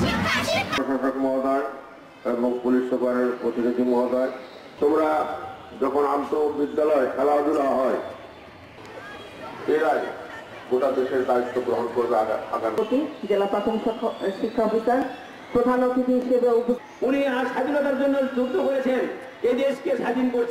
প্রশাসক মহোদয় এবং পুলিশ সুপারের প্রতিনিধি মহোদয় তোমরা যখন খেলাধুলা হয় এরাই গোটা দেশের দায়িত্ব গ্রহণ করবে আগামী। জেলা প্রাথমিক শিক্ষা অফিসার প্রধান অতিথি হিসেবে উনি স্বাধীনতার জন্য যুদ্ধ করেছেন। এ দেশকে স্বাধীন করছেন